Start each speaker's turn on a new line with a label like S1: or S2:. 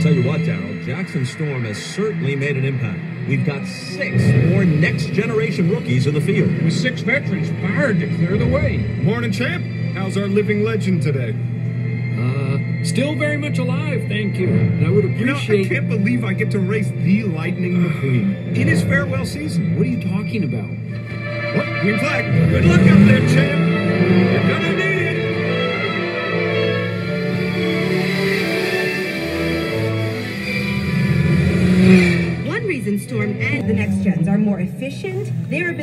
S1: I'll tell you what, Darrell, Jackson Storm has certainly made an impact. We've got six more next generation rookies in the field.
S2: With six veterans fired to clear the way.
S3: Morning, champ. How's our living legend today?
S2: Uh, still very much alive, thank you. And I would appreciate...
S3: You know, I can't believe I get to race the Lightning McQueen in his farewell season.
S2: What are you talking about?
S3: Oh, green flag. Good luck out there, champ.
S4: One reason Storm and the next gens are more efficient, their ability